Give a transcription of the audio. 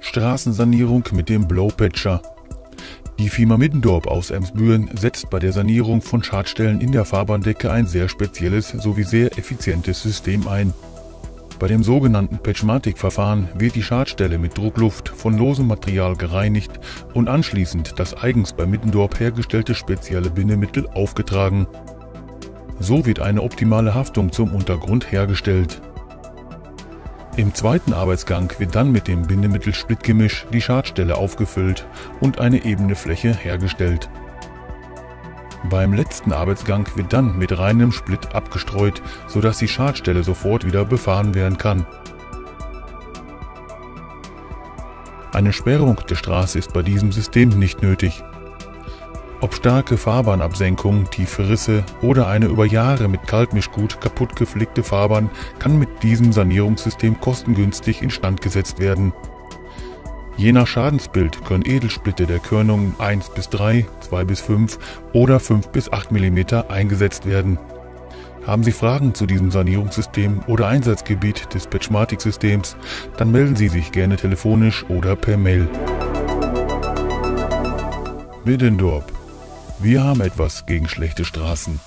Straßensanierung mit dem Blowpatcher. Die Firma Middendorp aus Emsbüren setzt bei der Sanierung von Schadstellen in der Fahrbahndecke ein sehr spezielles sowie sehr effizientes System ein. Bei dem sogenannten Patchmatic-Verfahren wird die Schadstelle mit Druckluft von losem Material gereinigt und anschließend das eigens bei Middendorp hergestellte spezielle Bindemittel aufgetragen. So wird eine optimale Haftung zum Untergrund hergestellt. Im zweiten Arbeitsgang wird dann mit dem Bindemittel-Splittgemisch die Schadstelle aufgefüllt und eine ebene Fläche hergestellt. Beim letzten Arbeitsgang wird dann mit reinem Split abgestreut, sodass die Schadstelle sofort wieder befahren werden kann. Eine Sperrung der Straße ist bei diesem System nicht nötig. Ob starke Fahrbahnabsenkung, tiefe Risse oder eine über Jahre mit Kaltmischgut kaputt gepflegte Fahrbahn kann mit diesem Sanierungssystem kostengünstig instand gesetzt werden. Je nach Schadensbild können Edelsplitte der Körnungen 1 bis 3, 2 bis 5 oder 5 bis 8 mm eingesetzt werden. Haben Sie Fragen zu diesem Sanierungssystem oder Einsatzgebiet des Patchmatic-Systems, dann melden Sie sich gerne telefonisch oder per Mail. Middendorp wir haben etwas gegen schlechte Straßen.